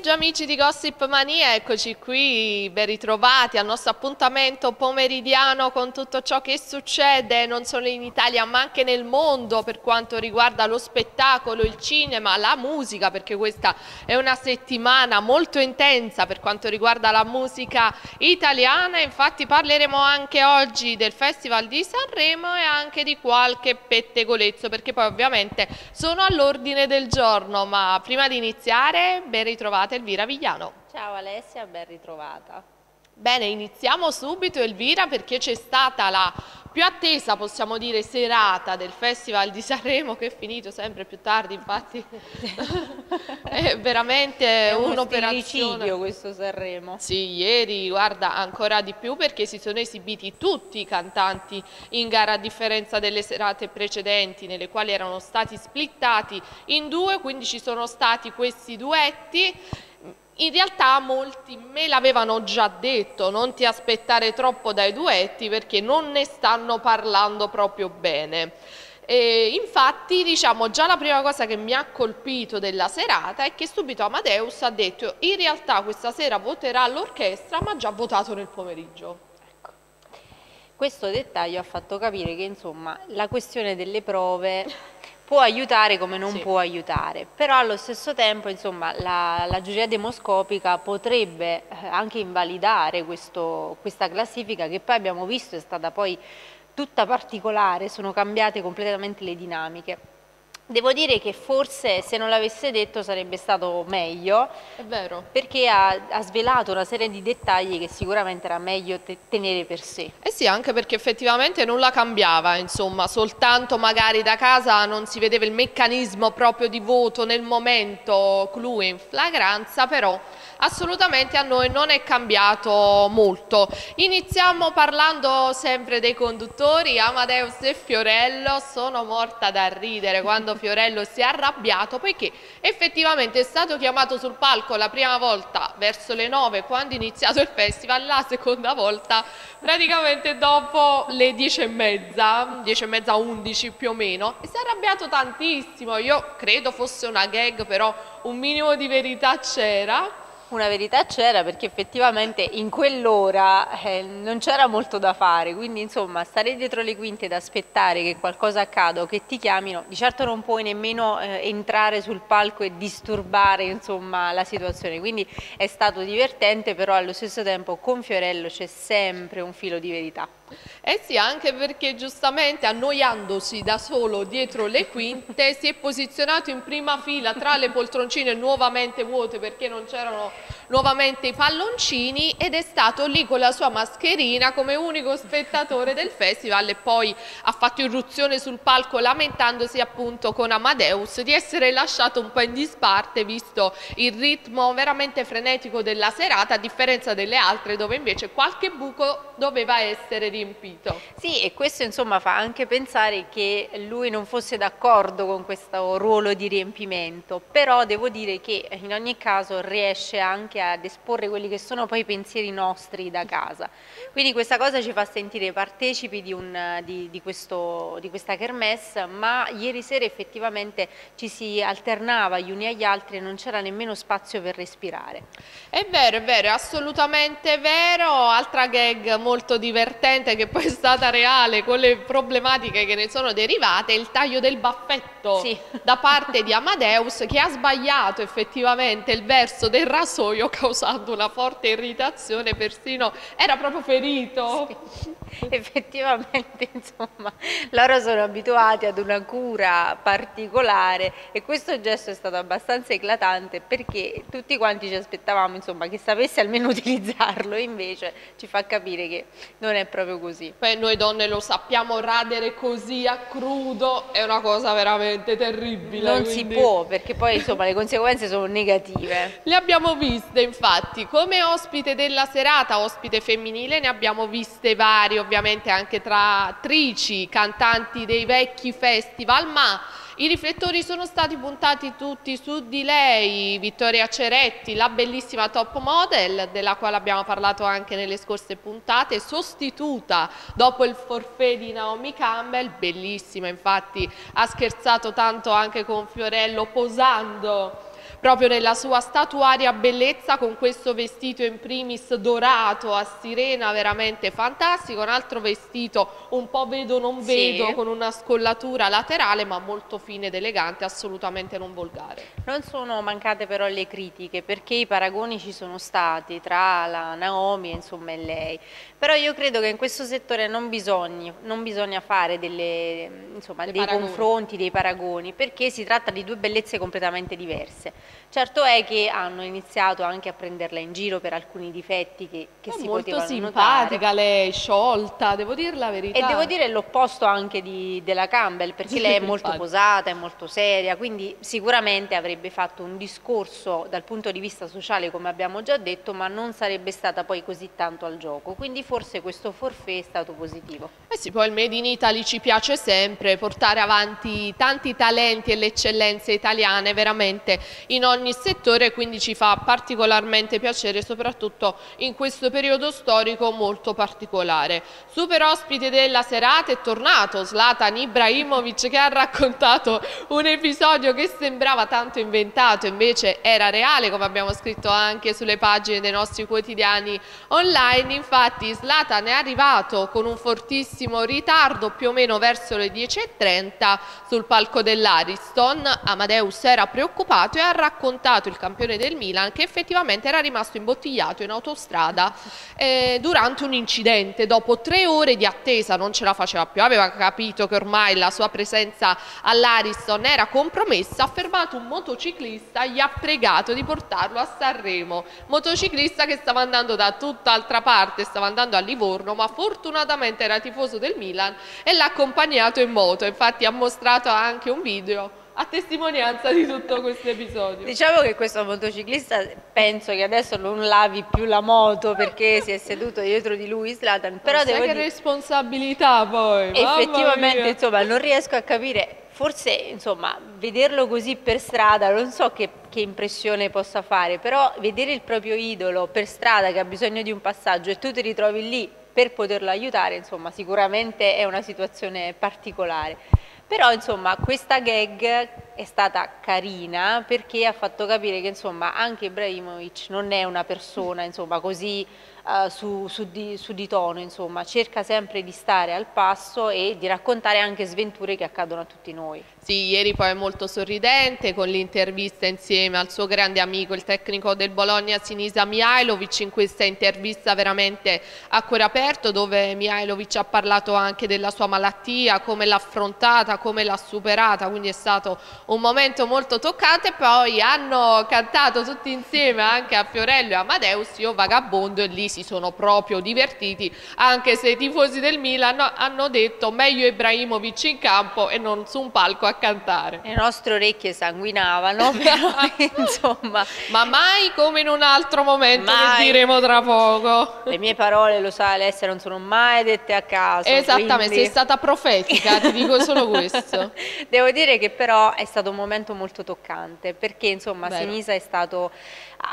Pomeriggio amici di Gossip Mania, eccoci qui, ben ritrovati al nostro appuntamento pomeridiano con tutto ciò che succede non solo in Italia ma anche nel mondo per quanto riguarda lo spettacolo, il cinema, la musica perché questa è una settimana molto intensa per quanto riguarda la musica italiana, infatti parleremo anche oggi del Festival di Sanremo e anche di qualche pettegolezzo perché poi ovviamente sono all'ordine del giorno ma prima di iniziare ben ritrovata Elvira Vigliano. Ciao Alessia, ben ritrovata. Bene, iniziamo subito Elvira perché c'è stata la più attesa, possiamo dire, serata del Festival di Sanremo che è finito sempre più tardi, infatti è veramente un'operazione. questo Sanremo. Sì, ieri, guarda, ancora di più perché si sono esibiti tutti i cantanti in gara a differenza delle serate precedenti nelle quali erano stati splittati in due, quindi ci sono stati questi duetti in realtà molti me l'avevano già detto, non ti aspettare troppo dai duetti perché non ne stanno parlando proprio bene. E infatti diciamo già la prima cosa che mi ha colpito della serata è che subito Amadeus ha detto in realtà questa sera voterà l'orchestra ma ha già votato nel pomeriggio. Ecco. Questo dettaglio ha fatto capire che insomma la questione delle prove può aiutare come non sì. può aiutare, però allo stesso tempo insomma, la, la giuria demoscopica potrebbe eh, anche invalidare questo, questa classifica che poi abbiamo visto è stata poi tutta particolare, sono cambiate completamente le dinamiche. Devo dire che forse se non l'avesse detto sarebbe stato meglio, È vero. perché ha, ha, svelato una serie di dettagli che sicuramente era meglio te tenere per sé. Eh sì, anche perché effettivamente nulla cambiava, insomma, soltanto magari da casa non si vedeva il meccanismo proprio di voto nel momento clou in flagranza, però assolutamente a noi non è cambiato molto. Iniziamo parlando sempre dei conduttori, Amadeus e Fiorello, sono morta da ridere quando Fiorello si è arrabbiato perché effettivamente è stato chiamato sul palco la prima volta verso le 9 quando è iniziato il festival, la seconda volta praticamente dopo le 10 e mezza, 10 e mezza, 11 più o meno. E si è arrabbiato tantissimo, io credo fosse una gag però un minimo di verità c'era una verità c'era perché effettivamente in quell'ora eh, non c'era molto da fare, quindi insomma stare dietro le quinte ed aspettare che qualcosa accada o che ti chiamino, di certo non puoi nemmeno eh, entrare sul palco e disturbare insomma, la situazione, quindi è stato divertente però allo stesso tempo con Fiorello c'è sempre un filo di verità. Eh sì, anche perché giustamente annoiandosi da solo dietro le quinte si è posizionato in prima fila tra le poltroncine nuovamente vuote perché non c'erano nuovamente i palloncini ed è stato lì con la sua mascherina come unico spettatore del festival e poi ha fatto irruzione sul palco lamentandosi appunto con Amadeus di essere lasciato un po' in disparte visto il ritmo veramente frenetico della serata a differenza delle altre dove invece qualche buco doveva essere riempito. Sì e questo insomma fa anche pensare che lui non fosse d'accordo con questo ruolo di riempimento però devo dire che in ogni caso riesce anche ad esporre quelli che sono poi i pensieri nostri da casa. Quindi questa cosa ci fa sentire partecipi di, un, di, di, questo, di questa kermesse, ma ieri sera effettivamente ci si alternava gli uni agli altri e non c'era nemmeno spazio per respirare. È vero, è vero, è assolutamente vero. Altra gag molto divertente che poi è stata reale con le problematiche che ne sono derivate, il taglio del baffetto sì. da parte di Amadeus che ha sbagliato effettivamente il verso del rasoio causando una forte irritazione, persino era proprio ferito. Sì. Effettivamente, insomma, loro sono abituati ad una cura particolare e questo gesto è stato abbastanza eclatante perché tutti quanti ci aspettavamo, insomma, che sapesse almeno utilizzarlo, invece ci fa capire che non è proprio così. Beh, noi donne lo sappiamo, radere così a crudo è una cosa veramente terribile. Non quindi... si può, perché poi, insomma, le conseguenze sono negative. Le abbiamo viste, infatti, come ospite della serata, ospite femminile, ne abbiamo viste varie ovviamente anche tra attrici, cantanti dei vecchi festival, ma i riflettori sono stati puntati tutti su di lei, Vittoria Ceretti, la bellissima top model, della quale abbiamo parlato anche nelle scorse puntate, sostituta dopo il forfè di Naomi Campbell, bellissima infatti, ha scherzato tanto anche con Fiorello posando proprio nella sua statuaria bellezza con questo vestito in primis dorato a sirena veramente fantastico, un altro vestito un po' vedo non vedo sì. con una scollatura laterale ma molto fine ed elegante, assolutamente non volgare. Non sono mancate però le critiche perché i paragoni ci sono stati tra la Naomi insomma, e lei, però io credo che in questo settore non, bisogni, non bisogna fare delle, insomma, dei paragoni. confronti, dei paragoni, perché si tratta di due bellezze completamente diverse. Certo è che hanno iniziato anche a prenderla in giro per alcuni difetti che, che si potevano notare. Molto simpatica lei, sciolta, devo dire la verità. E devo dire l'opposto anche di, della Campbell, perché sì, lei è molto infatti. posata, è molto seria, quindi sicuramente avrebbe fatto un discorso dal punto di vista sociale, come abbiamo già detto, ma non sarebbe stata poi così tanto al gioco. Quindi forse questo forfè è stato positivo. Eh sì, poi il Made in Italy ci piace sempre, portare avanti tanti talenti e le eccellenze italiane veramente in ogni settore quindi ci fa particolarmente piacere soprattutto in questo periodo storico molto particolare. Super ospite della serata è tornato Zlatan Ibrahimovic che ha raccontato un episodio che sembrava tanto inventato invece era reale come abbiamo scritto anche sulle pagine dei nostri quotidiani online infatti Zlatan è arrivato con un fortissimo ritardo più o meno verso le 10.30 sul palco dell'Ariston Amadeus era preoccupato e ha raccontato raccontato il campione del Milan che effettivamente era rimasto imbottigliato in autostrada eh, durante un incidente. Dopo tre ore di attesa non ce la faceva più, aveva capito che ormai la sua presenza all'Ariston era compromessa, ha fermato un motociclista e gli ha pregato di portarlo a Sanremo. Motociclista che stava andando da tutt'altra parte, stava andando a Livorno, ma fortunatamente era tifoso del Milan e l'ha accompagnato in moto. Infatti ha mostrato anche un video a testimonianza di tutto questo episodio. Diciamo che questo motociclista penso che adesso non lavi più la moto perché si è seduto dietro di lui Slatan, però devo che dire... responsabilità poi. Effettivamente, insomma, non riesco a capire forse insomma vederlo così per strada non so che, che, impressione possa fare però vedere il proprio idolo per strada che ha bisogno di un passaggio e tu ti ritrovi lì per poterlo aiutare insomma sicuramente è una situazione particolare. Però insomma questa gag è stata carina perché ha fatto capire che insomma anche Ibrahimovic non è una persona così uh, su, su, di, su, di, tono, insomma, cerca sempre di stare al passo e di raccontare anche sventure che accadono a tutti noi. Sì, ieri poi è molto sorridente con l'intervista insieme al suo grande amico, il tecnico del Bologna Sinisa Mihailovic, in questa intervista veramente a cuore aperto dove Mihailovic ha parlato anche della sua malattia, come l'ha affrontata, come l'ha superata, quindi è stato un momento molto toccante, poi hanno cantato tutti insieme anche a Fiorello e Amadeus, io vagabondo e lì si sono proprio divertiti, anche se i tifosi del Milan hanno detto meglio Ibrahimovic in campo e non su un palco a cantare. Le nostre orecchie sanguinavano, però insomma... Ma mai come in un altro momento mai. che diremo tra poco. Le mie parole, lo sa Alessia, non sono mai dette a caso. Esattamente, quindi... sei stata profetica, ti dico solo questo. Devo dire che però è stato un momento molto toccante, perché insomma Vero. Sinisa è stato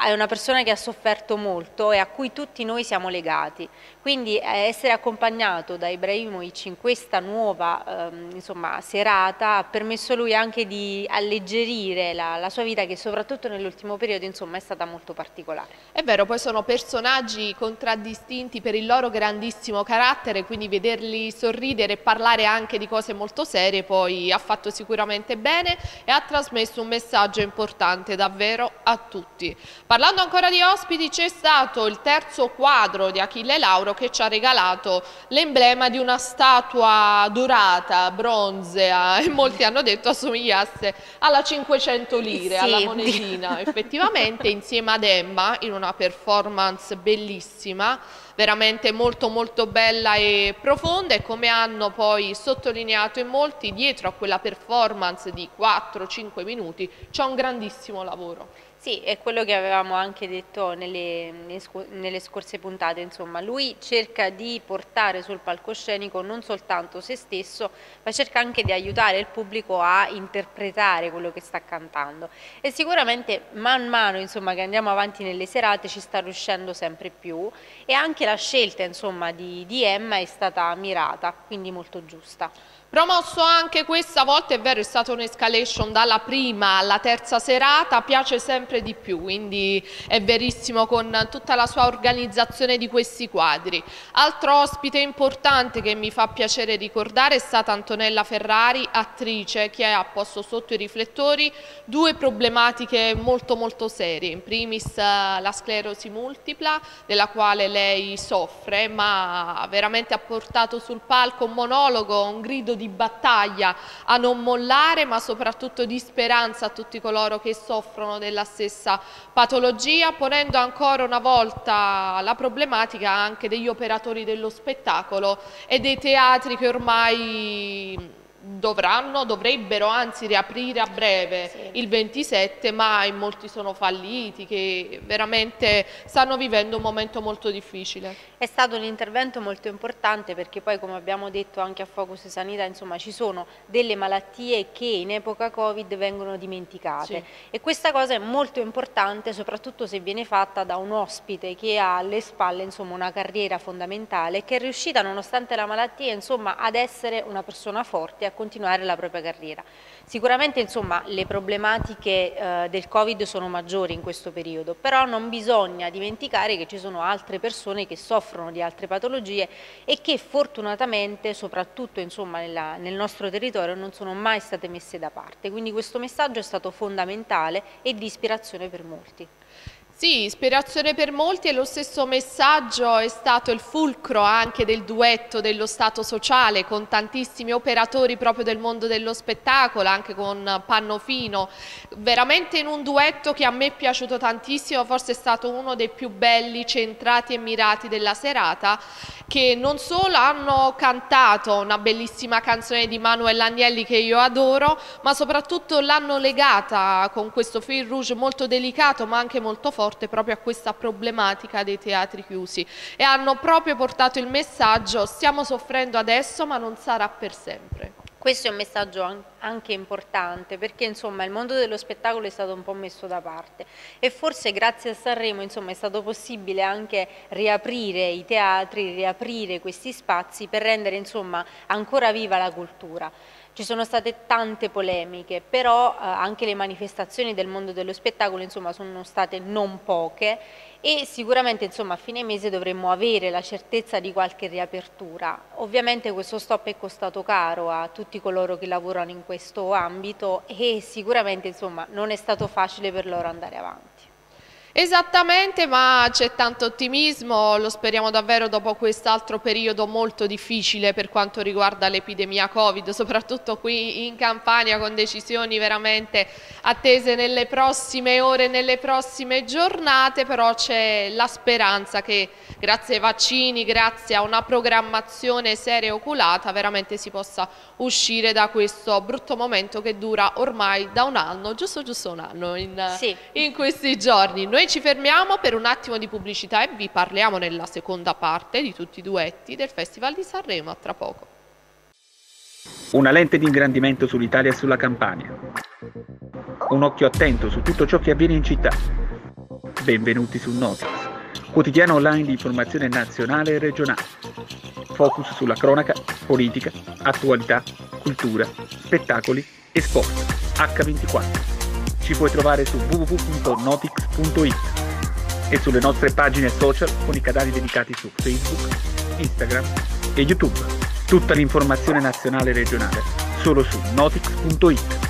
è una persona che ha sofferto molto e a cui tutti noi siamo legati. Quindi eh, essere accompagnato da Ibrahimovic in questa nuova ehm, insomma, serata ha permesso lui anche di alleggerire la, la sua vita che soprattutto nell'ultimo periodo insomma, è stata molto particolare. È vero, poi sono personaggi contraddistinti per il loro grandissimo carattere, quindi vederli sorridere e parlare anche di cose molto serie poi ha fatto sicuramente bene e ha trasmesso un messaggio importante davvero a tutti. Parlando ancora di ospiti c'è stato il terzo quadro di Achille Lauro che ci ha regalato l'emblema di una statua dorata, bronzea e molti hanno detto assomigliasse alla 500 lire, sì. alla monetina. Effettivamente insieme ad Emma in una performance bellissima veramente molto molto bella e profonda e come hanno poi sottolineato in molti dietro a quella performance di 4-5 minuti c'è un grandissimo lavoro. Sì, è quello che avevamo anche detto nelle, nelle, scorse puntate, insomma, lui cerca di portare sul palcoscenico non soltanto se stesso, ma cerca anche di aiutare il pubblico a interpretare quello che sta cantando. E sicuramente man mano insomma, che andiamo avanti nelle serate ci sta riuscendo sempre più. E anche la scelta insomma, di, di Emma è stata mirata, quindi molto giusta. Promosso anche questa volta, è vero, è stata un'escalation dalla prima alla terza serata, piace sempre di più, quindi è verissimo con tutta la sua organizzazione di questi quadri. Altro ospite importante che mi fa piacere ricordare è stata Antonella Ferrari, attrice che ha posto sotto i riflettori due problematiche molto molto serie, in primis eh, la sclerosi multipla della quale lei soffre, ma veramente ha portato sul palco un monologo, un grido di battaglia a non mollare ma soprattutto di speranza a tutti coloro che soffrono della stessa patologia ponendo ancora una volta la problematica anche degli operatori dello spettacolo e dei teatri che ormai dovranno, dovrebbero anzi riaprire a breve sì. il 27 ma in molti sono falliti che veramente stanno vivendo un momento molto difficile. È stato un intervento molto importante perché poi come abbiamo detto anche a Focus Sanità insomma ci sono delle malattie che in epoca Covid vengono dimenticate sì. e questa cosa è molto importante soprattutto se viene fatta da un ospite che ha alle spalle insomma una carriera fondamentale che è riuscita nonostante la malattia insomma ad essere una persona forte, continuare la propria carriera. Sicuramente insomma, le problematiche eh, del Covid sono maggiori in questo periodo, però non bisogna dimenticare che ci sono altre persone che soffrono di altre patologie e che fortunatamente, soprattutto insomma, nella, nel nostro territorio, non sono mai state messe da parte. Quindi questo messaggio è stato fondamentale e di ispirazione per molti. Sì, ispirazione per molti e lo stesso messaggio è stato il fulcro anche del duetto dello Stato sociale con tantissimi operatori proprio del mondo dello spettacolo, anche con Pannofino, veramente in un duetto che a me è piaciuto tantissimo, forse è stato uno dei più belli, centrati e mirati della serata, che non solo hanno cantato una bellissima canzone di Manuel Agnelli che io adoro, ma soprattutto l'hanno legata con questo fil rouge molto delicato ma anche molto forte forte proprio a questa problematica dei teatri chiusi e hanno proprio portato il messaggio stiamo soffrendo adesso ma non sarà per sempre. Questo è un messaggio anche importante perché insomma il mondo dello spettacolo è stato un po' messo da parte e forse grazie a Sanremo insomma, è stato possibile anche riaprire i teatri, riaprire questi spazi per rendere insomma, ancora viva la cultura. Ci sono state tante polemiche, però eh, anche le manifestazioni del mondo dello spettacolo insomma, sono state non poche e sicuramente insomma, a fine mese dovremmo avere la certezza di qualche riapertura. Ovviamente questo stop è costato caro a tutti coloro che lavorano in questo ambito e sicuramente insomma, non è stato facile per loro andare avanti. Esattamente, ma c'è tanto ottimismo, lo speriamo davvero dopo quest'altro periodo molto difficile per quanto riguarda l'epidemia Covid, soprattutto qui in Campania con decisioni veramente attese nelle prossime ore, nelle prossime giornate, però c'è la speranza che grazie ai vaccini, grazie a una programmazione seria e oculata, veramente si possa uscire da questo brutto momento che dura ormai da un anno, giusto giusto un anno in, sì. in questi giorni. Noi ci fermiamo per un attimo di pubblicità e vi parliamo nella seconda parte di tutti i duetti del Festival di Sanremo a tra poco. Una lente di ingrandimento sull'Italia e sulla Campania. Un occhio attento su tutto ciò che avviene in città. Benvenuti su Notiz, quotidiano online di informazione nazionale e regionale. Focus sulla cronaca, politica, attualità, cultura, spettacoli e sport. H24 ci puoi trovare su www.notix.it e sulle nostre pagine social con i canali dedicati su Facebook, Instagram e YouTube. Tutta l'informazione nazionale e regionale solo su notix.it.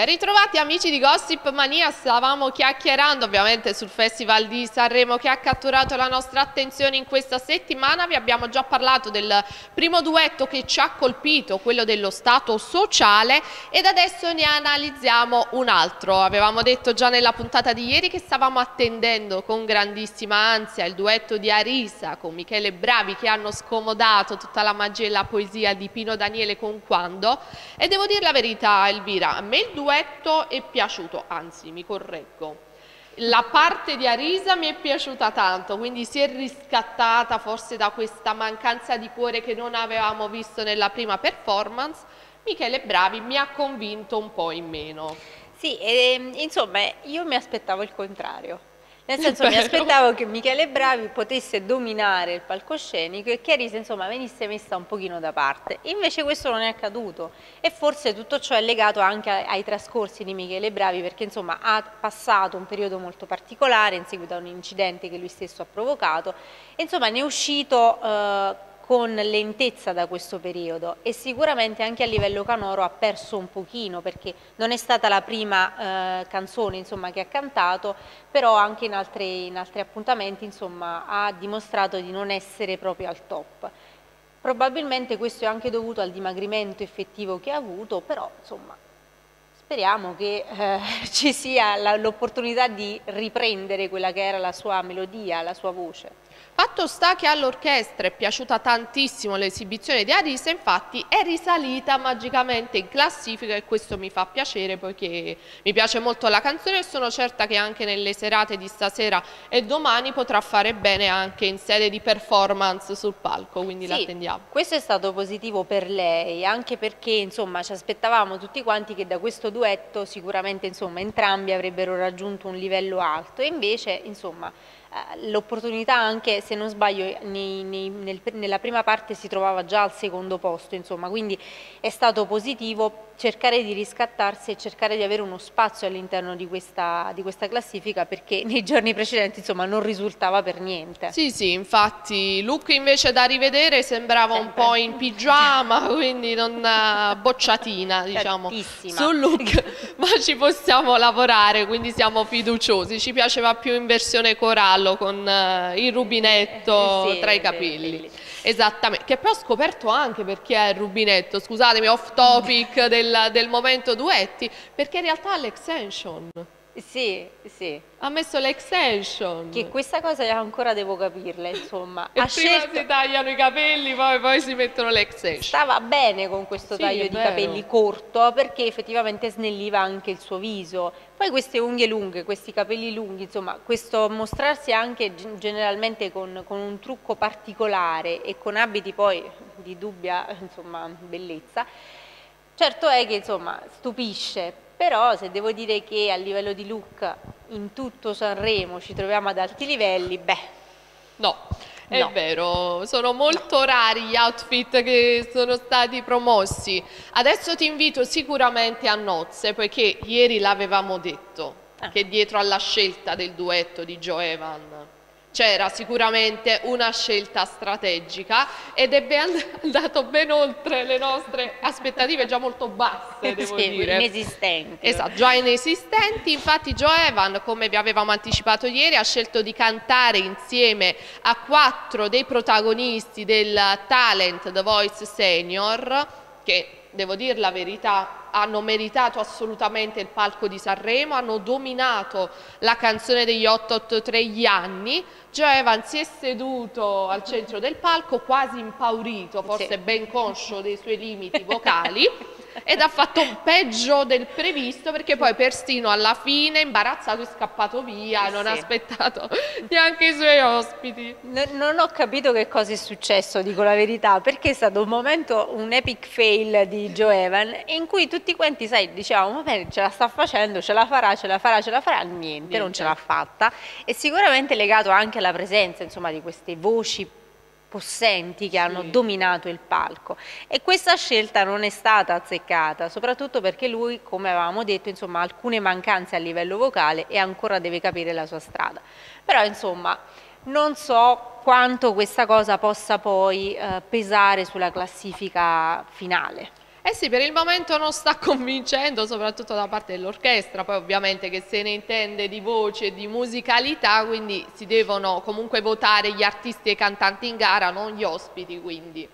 Ben ritrovati amici di Gossip Mania, stavamo chiacchierando ovviamente sul Festival di Sanremo che ha catturato la nostra attenzione in questa settimana, vi abbiamo già parlato del primo duetto che ci ha colpito, quello dello Stato sociale. Ed adesso ne analizziamo un altro, avevamo detto già nella puntata di ieri che stavamo attendendo con grandissima ansia il duetto di Arisa con Michele Bravi che hanno scomodato tutta la magia e la poesia di Pino Daniele con Quando. E devo dire la verità Elvira, a me il duetto duetto è piaciuto, anzi mi correggo, la parte di Arisa mi è piaciuta tanto, quindi si è riscattata forse da questa mancanza di cuore che non avevamo visto nella prima performance. Michele Bravi mi ha convinto un po' in meno. Sì, e, insomma, io mi aspettavo il contrario. Nel senso mi aspettavo che Michele Bravi potesse dominare il palcoscenico e che Arisa insomma venisse messa un pochino da parte. Invece questo non è accaduto. E forse tutto ciò è legato anche ai, ai trascorsi di Michele Bravi perché insomma ha passato un periodo molto particolare in seguito a un incidente che lui stesso ha provocato. E insomma ne è uscito eh, con lentezza da questo periodo e sicuramente anche a livello canoro ha perso un pochino perché non è stata la prima eh, canzone insomma, che ha cantato, però anche in altri, in altri appuntamenti insomma, ha dimostrato di non essere proprio al top. Probabilmente questo è anche dovuto al dimagrimento effettivo che ha avuto, però insomma speriamo che eh, ci sia l'opportunità di riprendere quella che era la sua melodia, la sua voce. Fatto sta che all'orchestra è piaciuta tantissimo l'esibizione di Arisa, infatti è risalita magicamente in classifica e questo mi fa piacere poiché mi piace molto la canzone e sono certa che anche nelle serate di stasera e domani potrà fare bene anche in sede di performance sul palco, quindi sì, l'attendiamo. Questo è stato positivo per lei, anche perché insomma ci aspettavamo tutti quanti che da questo duetto sicuramente insomma entrambi avrebbero raggiunto un livello alto e invece insomma l'opportunità anche se non sbaglio nei, nei, nel, nella prima parte si trovava già al secondo posto insomma quindi è stato positivo cercare di riscattarsi e cercare di avere uno spazio all'interno di questa, di questa classifica perché nei giorni precedenti insomma non risultava per niente. Sì sì infatti look invece da rivedere sembrava Sempre. un po' in pigiama quindi non eh, bocciatina diciamo. Sul look ma ci possiamo lavorare quindi siamo fiduciosi. Ci piaceva più in versione corale giallo con uh, il rubinetto eh, sì, tra i capelli. Esattamente, che poi ho scoperto anche perché è il rubinetto, scusatemi, off topic del, del momento duetti, perché in realtà l'extension. Sì, sì. Ha messo l'extension. Che questa cosa ancora devo capirla, insomma. e ha prima scelto... si tagliano i capelli, poi, poi si mettono l'extension. Stava bene con questo sì, taglio di capelli corto, perché effettivamente snelliva anche il suo viso. Poi queste unghie lunghe, questi capelli lunghi, insomma, questo mostrarsi anche generalmente con, con un trucco particolare e con abiti poi di dubbia, insomma, bellezza, certo è che, insomma, stupisce, però se devo dire che a livello di look in tutto Sanremo ci troviamo ad alti livelli, beh. No, è no. vero, sono molto rari gli outfit che sono stati promossi. Adesso ti invito sicuramente a nozze, poiché ieri l'avevamo detto, ah. che dietro alla scelta del duetto di Joe Evan c'era sicuramente una scelta strategica ed è andato ben oltre le nostre aspettative già molto basse, devo sì, dire. inesistenti. Esatto, già inesistenti. Infatti Joe Evan, come vi avevamo anticipato ieri, ha scelto di cantare insieme a quattro dei protagonisti del Talent The Voice Senior, che devo dire la verità, hanno meritato assolutamente il palco di Sanremo, hanno dominato la canzone degli 883 gli anni. Joe Evans si è seduto al centro del palco quasi impaurito, forse sì. ben conscio dei suoi limiti vocali. ed ha fatto peggio del previsto perché poi persino alla fine imbarazzato è scappato via e non ha aspettato neanche i suoi ospiti. No, non ho capito che cosa è successo, dico la verità, perché è stato un momento, un epic fail di Joe Evan in cui tutti quanti, sai, dicevamo, va bene, ce la sta facendo, ce la farà, ce la farà, ce la farà, niente, niente. non ce l'ha fatta e sicuramente legato anche alla presenza, insomma, di queste voci possenti che sì. hanno dominato il palco. E questa scelta non è stata azzeccata soprattutto perché lui come avevamo detto insomma ha alcune mancanze a livello vocale e ancora deve capire la sua strada. Però insomma non so quanto questa cosa possa poi eh, pesare sulla classifica finale eh sì, per il momento non sta convincendo, soprattutto da parte dell'orchestra, poi ovviamente che se ne intende di voce e di musicalità, quindi si devono comunque votare gli artisti e i cantanti in gara, non gli ospiti, quindi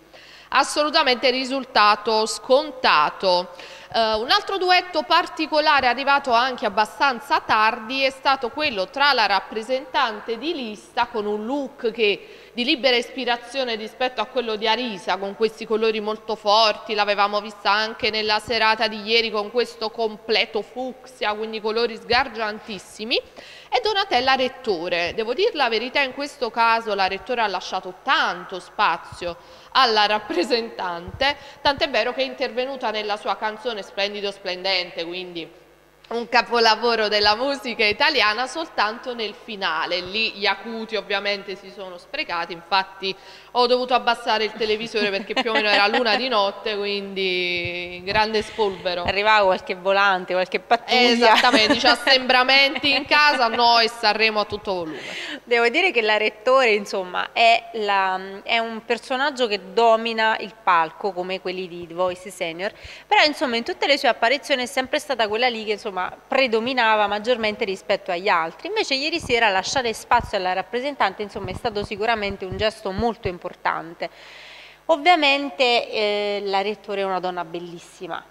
assolutamente risultato scontato. Uh, un altro duetto particolare arrivato anche abbastanza tardi è stato quello tra la rappresentante di lista con un look che di libera ispirazione rispetto a quello di Arisa con questi colori molto forti, l'avevamo vista anche nella serata di ieri con questo completo fucsia, quindi colori sgargiantissimi e Donatella Rettore. Devo dire la verità, in questo caso la Rettore ha lasciato tanto spazio alla rappresentante, tant'è vero che è intervenuta nella sua canzone Splendido Splendente, quindi un capolavoro della musica italiana soltanto nel finale. Lì gli acuti ovviamente si sono sprecati, infatti ho dovuto abbassare il televisore perché più o meno era l'una di notte, quindi grande spolvero. Arrivava qualche volante, qualche pattuglia. Esattamente, dice assembramenti in casa, noi Sanremo a tutto volume. Devo dire che la Rettore, insomma, è, la, è un personaggio che domina il palco come quelli di Voice Senior, però insomma in tutte le sue apparizioni è sempre stata quella lì che insomma insomma, predominava maggiormente rispetto agli altri. Invece ieri sera lasciare spazio alla rappresentante insomma, è stato sicuramente un gesto molto importante. Ovviamente eh, la rettore è una donna bellissima,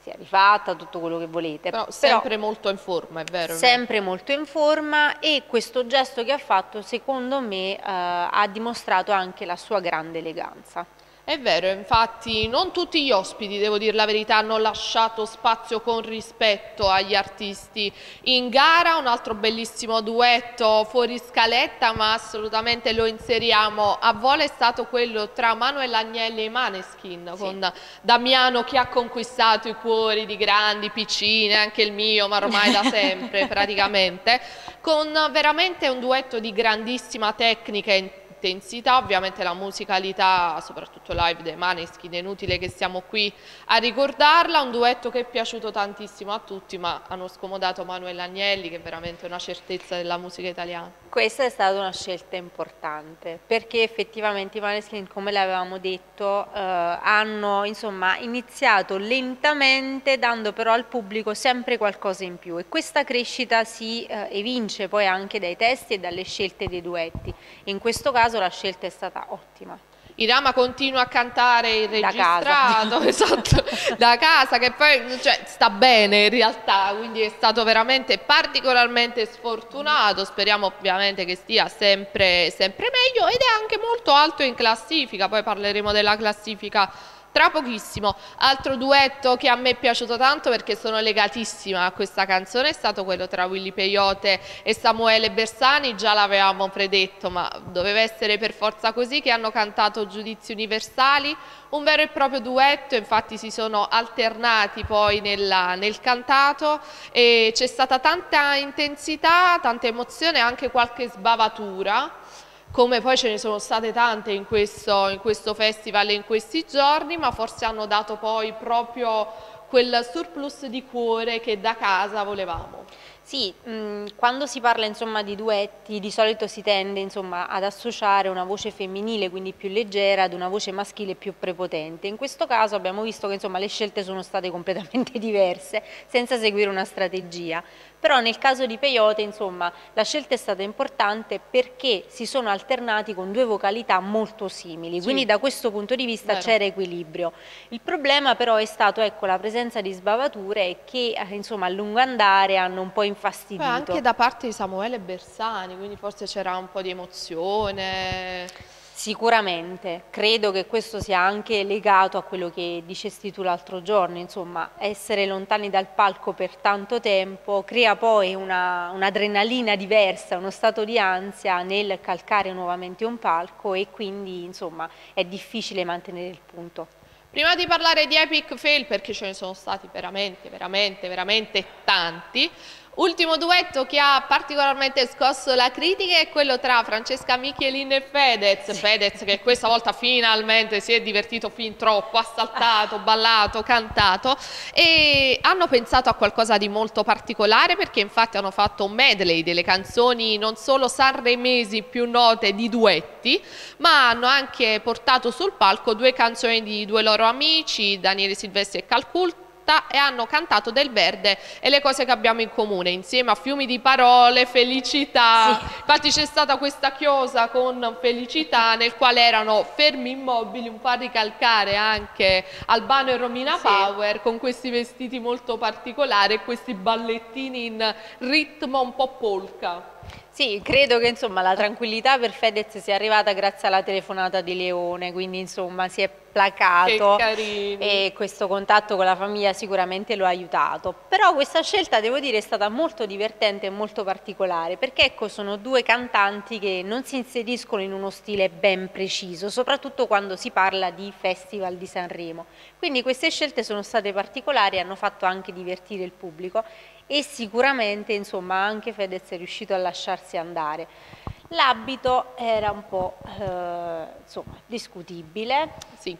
si è rifatta, tutto quello che volete. Però sempre Però, molto in forma, è vero? Sempre vero? molto in forma e questo gesto che ha fatto secondo me eh, ha dimostrato anche la sua grande eleganza. È vero, infatti non tutti gli ospiti, devo dire la verità, hanno lasciato spazio con rispetto agli artisti. In gara, un altro bellissimo duetto fuori scaletta ma assolutamente lo inseriamo. A volo è stato quello tra Manuel Agnelli e Maneskin sì. con Damiano che ha conquistato i cuori di grandi, piccine, anche il mio ma ormai da sempre praticamente, con veramente un duetto di grandissima tecnica e intensità, ovviamente la musicalità, soprattutto live dei Maneskin, è inutile che stiamo qui a ricordarla, un duetto che è piaciuto tantissimo a tutti, ma hanno scomodato Manuel Agnelli, che è veramente una certezza della musica italiana. Questa è stata una scelta importante, perché effettivamente i Maneskin, come l'avevamo detto, eh, hanno insomma, iniziato lentamente, dando però al pubblico sempre qualcosa in più e questa crescita si eh, evince poi anche dai testi e dalle scelte dei duetti. In questo caso caso la scelta è stata ottima. Irama continua a cantare il registrato da casa, esatto, da casa che poi cioè, sta bene in realtà, quindi è stato veramente particolarmente sfortunato, speriamo ovviamente che stia sempre, sempre meglio ed è anche molto alto in classifica, poi parleremo della classifica tra pochissimo. Altro duetto che a me è piaciuto tanto perché sono legatissima a questa canzone è stato quello tra Willy Peyote e Samuele Bersani, già l'avevamo predetto ma doveva essere per forza così che hanno cantato Giudizi Universali, un vero e proprio duetto, infatti si sono alternati poi nella, nel cantato e c'è stata tanta intensità, tanta emozione e anche qualche sbavatura come poi ce ne sono state tante in questo, in questo festival in questi giorni, ma forse hanno dato poi proprio quel surplus di cuore che da casa volevamo. Sì, mm, quando si parla insomma, di duetti di solito si tende insomma, ad associare una voce femminile, quindi più leggera, ad una voce maschile più prepotente. In questo caso abbiamo visto che insomma, le scelte sono state completamente diverse, senza seguire una strategia. Però nel caso di Peyote insomma, la scelta è stata importante perché si sono alternati con due vocalità molto simili, sì. quindi da questo punto di vista c'era equilibrio. Il problema però è stato ecco, la presenza di sbavature che eh, insomma, a lungo andare hanno un po' infastidito. Beh, anche da parte di Samuele Bersani, quindi forse c'era un po' di emozione. Sicuramente, credo che questo sia anche legato a quello che dicesti tu l'altro giorno, insomma essere lontani dal palco per tanto tempo crea poi un'adrenalina un diversa, uno stato di ansia nel calcare nuovamente un palco e quindi insomma è difficile mantenere il punto. Prima di parlare di epic fail, perché ce ne sono stati veramente, veramente, veramente tanti, Ultimo duetto che ha particolarmente scosso la critica è quello tra Francesca Michelin e Fedez. Fedez che questa volta finalmente si è divertito fin troppo, ha saltato, ballato, cantato. E hanno pensato a qualcosa di molto particolare perché infatti hanno fatto un medley delle canzoni non solo sanremesi più note di duetti, ma hanno anche portato sul palco due canzoni di due loro amici, Daniele Silvestri e Calcult e hanno cantato del verde e le cose che abbiamo in comune, insieme a fiumi di parole, felicità. Sì. Infatti c'è stata questa chiosa con felicità nel quale erano fermi immobili, un po' a ricalcare anche Albano e Romina sì. Power con questi vestiti molto particolari e questi ballettini in ritmo un po' polka. Sì, credo che insomma, la tranquillità per Fedez sia arrivata grazie alla telefonata di Leone, quindi insomma si è placato e questo contatto con la famiglia sicuramente lo ha aiutato. Però questa scelta devo dire è stata molto divertente e molto particolare perché ecco sono due cantanti che non si inseriscono in uno stile ben preciso, soprattutto quando si parla di Festival di Sanremo. Quindi queste scelte sono state particolari e hanno fatto anche divertire il pubblico e sicuramente insomma anche Fedez è riuscito a lasciarsi andare. L'abito era un po' eh, insomma, discutibile. Sì.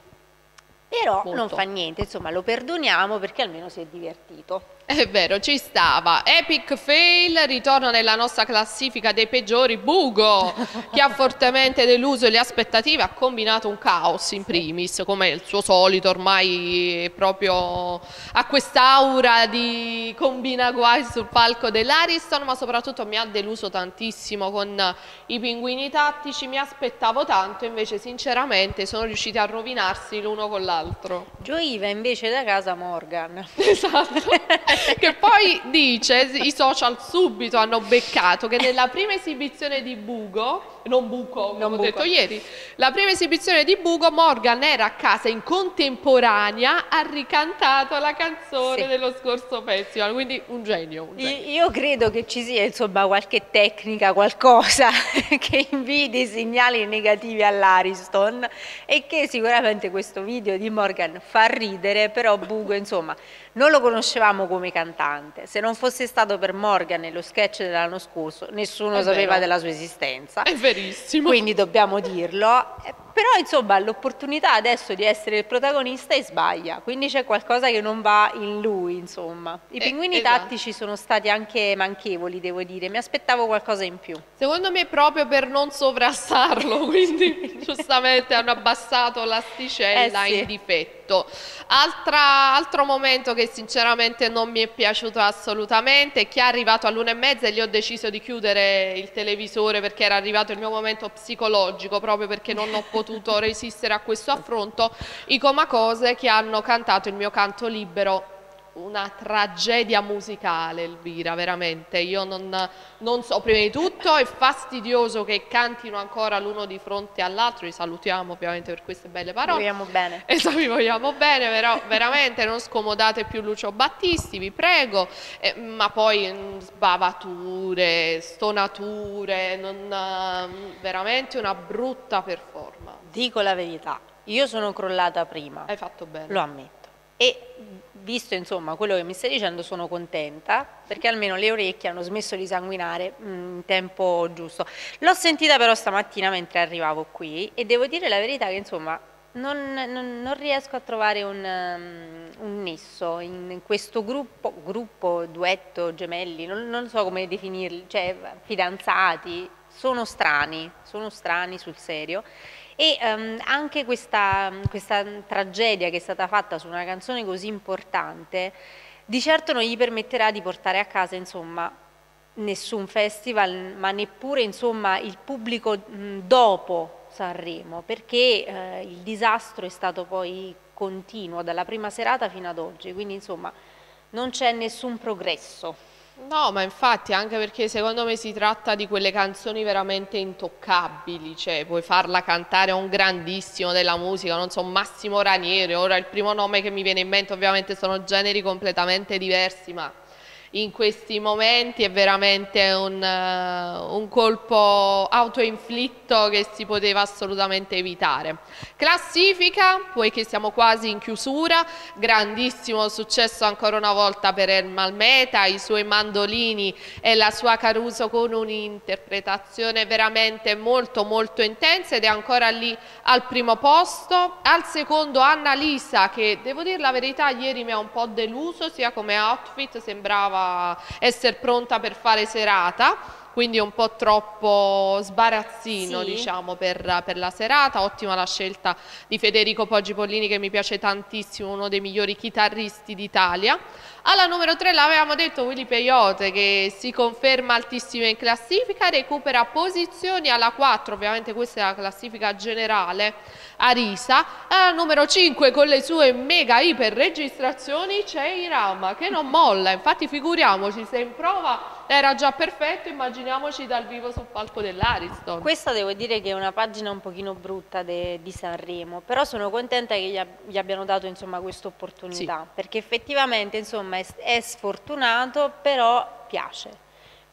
Però Molto. non fa niente, insomma lo perdoniamo perché almeno si è divertito. È vero, ci stava. Epic fail ritorna nella nostra classifica dei peggiori. Bugo, che ha fortemente deluso le aspettative, ha combinato un caos in primis, come il suo solito, ormai proprio ha quest'aura di combina guai sul palco dell'Ariston, ma soprattutto mi ha deluso tantissimo con i pinguini tattici. Mi aspettavo tanto, invece sinceramente sono riusciti a rovinarsi l'uno con l'altro. Gioiva invece da casa Morgan. Esatto. che poi dice, i social subito hanno beccato che nella prima esibizione di Bugo non buco, come non ho buco. detto ieri. La prima esibizione di Bugo, Morgan era a casa in contemporanea, ha ricantato la canzone sì. dello scorso festival, quindi un genio, un genio. Io credo che ci sia insomma qualche tecnica, qualcosa che invii dei segnali negativi all'Ariston e che sicuramente questo video di Morgan fa ridere, però Bugo insomma non lo conoscevamo come cantante. Se non fosse stato per Morgan nello sketch dell'anno scorso, nessuno È sapeva vero. della sua esistenza. È verissimo. Quindi dobbiamo dirlo. Però insomma l'opportunità adesso di essere il protagonista e sbaglia, quindi c'è qualcosa che non va in lui insomma. I eh, pinguini esatto. tattici sono stati anche manchevoli devo dire, mi aspettavo qualcosa in più. Secondo me proprio per non sovrassarlo, quindi giustamente hanno abbassato l'asticella eh sì. in difetto. Altra, altro momento che sinceramente non mi è piaciuto assolutamente è che è arrivato all'una e mezza e gli ho deciso di chiudere il televisore perché era arrivato il mio momento psicologico proprio perché non ho potuto potuto resistere a questo affronto. I Comacose che hanno cantato il mio canto libero una tragedia musicale, Elvira, veramente. Io non, non, so, prima di tutto è fastidioso che cantino ancora l'uno di fronte all'altro, li salutiamo ovviamente per queste belle parole. Vi vogliamo bene. Esatto, vi vogliamo bene, però veramente non scomodate più Lucio Battisti, vi prego, eh, ma poi mm, sbavature, stonature, non, uh, veramente una brutta performance. Dico la verità, io sono crollata prima. Hai fatto bene. Lo ammetto. E visto insomma quello che mi stai dicendo sono contenta perché almeno le orecchie hanno smesso di sanguinare mm, in tempo giusto. L'ho sentita però stamattina mentre arrivavo qui e devo dire la verità che insomma non, non, non riesco a trovare un, um, un nesso in, in, questo gruppo, gruppo, duetto, gemelli, non, non so come definirli, cioè fidanzati, sono strani, sono strani sul serio e um, anche questa, questa tragedia che è stata fatta su una canzone così importante di certo non gli permetterà di portare a casa insomma nessun festival ma neppure insomma il pubblico dopo Sanremo perché eh, il disastro è stato poi continuo dalla prima serata fino ad oggi. Quindi insomma non c'è nessun progresso No, ma infatti anche perché secondo me si tratta di quelle canzoni veramente intoccabili, cioè puoi farla cantare a un grandissimo della musica, non so, Massimo Ranieri, ora il primo nome che mi viene in mente ovviamente sono generi completamente diversi, ma in questi momenti è veramente un, uh, un, colpo autoinflitto che si poteva assolutamente evitare. Classifica, poiché siamo quasi in chiusura, grandissimo successo ancora una volta per El Malmeta, i suoi mandolini e la sua Caruso con un'interpretazione veramente molto molto intensa ed è ancora lì al primo posto. Al secondo Anna Lisa che devo dire la verità ieri mi ha un po' deluso sia come outfit, sembrava essere pronta per fare serata quindi un po' troppo sbarazzino sì. diciamo, per, per, la serata, ottima la scelta di Federico Poggi Pollini che mi piace tantissimo, uno dei migliori chitarristi d'Italia. Alla numero 3 l'avevamo detto Willy Peyote che si conferma altissima in classifica, recupera posizioni alla 4, ovviamente questa è la classifica generale, Arisa. Alla numero 5 con le sue mega iper registrazioni c'è Irama che non molla, infatti figuriamoci se in prova era già perfetto, immaginiamoci dal vivo sul palco dell'Ariston. Questa devo dire che è una pagina un pochino brutta de, di Sanremo, però sono contenta che gli, ab gli abbiano dato questa opportunità, sì. perché effettivamente insomma, è, è sfortunato, però piace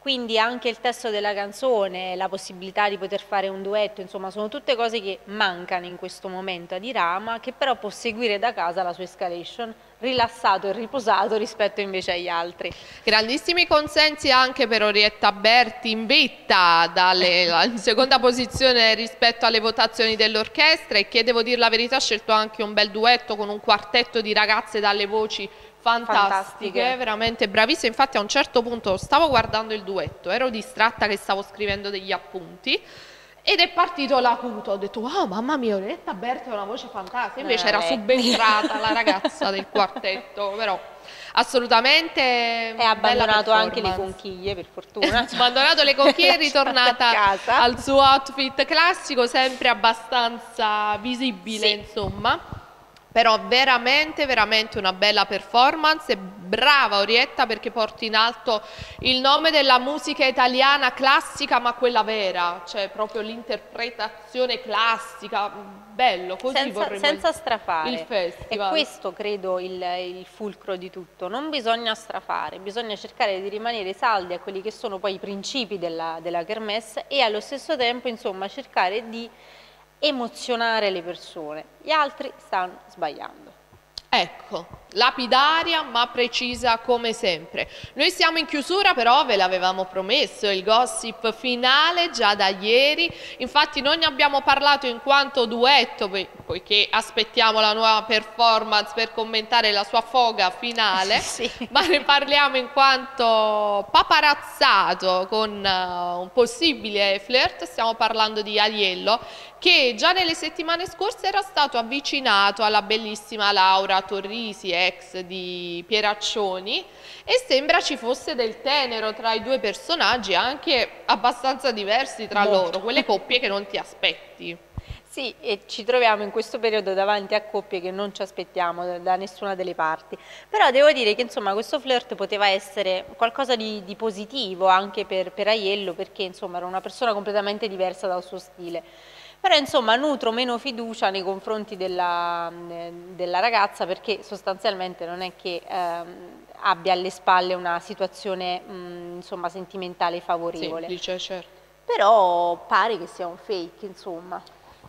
quindi anche il testo della canzone, la possibilità di poter fare un duetto, insomma sono tutte cose che mancano in questo momento ad Irama, che però può seguire da casa la sua escalation rilassato e riposato rispetto invece agli altri. Grandissimi consensi anche per Orietta Berti in vetta in seconda posizione rispetto alle votazioni dell'orchestra e che devo dire la verità ha scelto anche un bel duetto con un quartetto di ragazze dalle voci fantastiche, fantastiche, veramente bravissime. Infatti a un certo punto stavo guardando il duetto, ero distratta che stavo scrivendo degli appunti ed è partito l'acuto, ho detto wow mamma mia Oretta Berti ha una voce fantastica, invece eh, era subentrata la ragazza del quartetto, però assolutamente è abbandonato anche le conchiglie per fortuna. Ha abbandonato le conchiglie è ritornata al suo outfit classico sempre abbastanza visibile sì. insomma però veramente veramente una bella performance. Brava Orietta perché porti in alto il nome della musica italiana classica ma quella vera cioè proprio l'interpretazione classica. Bello così senza, senza strafare. il festival. E questo credo il, il, fulcro di tutto. Non bisogna strafare bisogna cercare di rimanere saldi a quelli che sono poi i principi della, della kermesse e allo stesso tempo insomma cercare di emozionare le persone, gli altri stanno sbagliando. Ecco, lapidaria ma precisa come sempre. Noi siamo in chiusura però ve l'avevamo promesso, il gossip finale già da ieri, infatti non ne abbiamo parlato in quanto duetto poiché aspettiamo la nuova performance per commentare la sua foga finale, sì. ma ne parliamo in quanto paparazzato con uh, un possibile flirt, stiamo parlando di Aiello che già nelle settimane scorse era stato avvicinato alla bellissima Laura Torrisi, ex di Pieraccioni, e sembra ci fosse del tenero tra i due personaggi, anche abbastanza diversi tra Molto. loro, quelle coppie che non ti aspetti. Sì, e ci troviamo in questo periodo davanti a coppie che non ci aspettiamo da nessuna delle parti. Però devo dire che insomma questo flirt poteva essere qualcosa di, di positivo anche per, per Aiello perché insomma era una persona completamente diversa dal suo stile però insomma nutro meno fiducia nei confronti della, della ragazza perché sostanzialmente non è che ehm, abbia alle spalle una situazione mh, insomma, sentimentale favorevole. Semplice, certo. Però pare che sia un fake, insomma.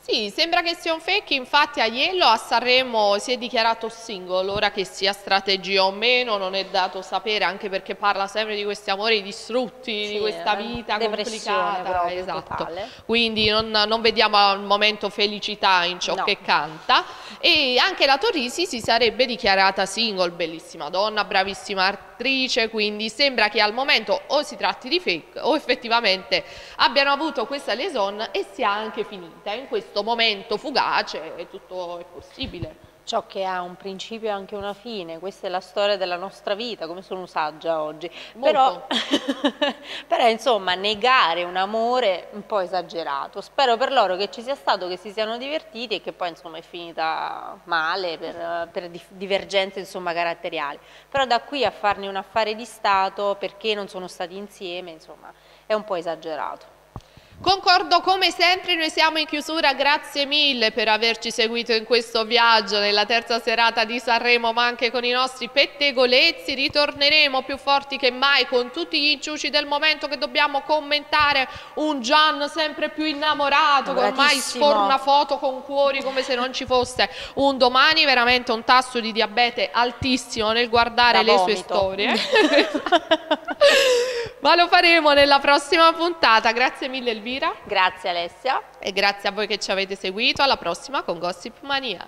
Sì, sembra che sia un fake, infatti Aiello a Sanremo si è dichiarato single, ora che sia strategia o meno non è dato sapere, anche perché parla sempre di questi amori distrutti, sì, di questa vita complicata, esatto. Totale. quindi non, non, vediamo al momento felicità in ciò no. che canta e anche la Torrisi si sarebbe dichiarata single, bellissima donna, bravissima attrice, quindi sembra che al momento o si tratti di fake o effettivamente abbiano avuto questa liaison e sia anche finita. In questo momento fugace tutto è possibile ciò che ha un principio e anche una fine, questa è la storia della nostra vita, come sono saggia oggi. Però, però, insomma negare un amore un po' esagerato, spero per loro che ci sia stato, che si siano divertiti e che poi insomma è finita male per, per divergenze insomma caratteriali, però da qui a farne un affare di Stato perché non sono stati insieme insomma è un po' esagerato. Concordo come sempre, noi siamo in chiusura, grazie mille per averci seguito in questo viaggio nella terza serata di Sanremo ma anche con i nostri pettegolezzi, ritorneremo più forti che mai con tutti gli inciuci del momento che dobbiamo commentare, un Gian sempre più innamorato che ormai sforna foto con cuori come se non ci fosse. Un domani, veramente un tasso di diabete altissimo nel guardare da le vomito. sue storie, ma lo faremo nella prossima puntata, grazie mille Elvira. Grazie Alessia. E grazie a voi che ci avete seguito. Alla prossima con Gossip Mania.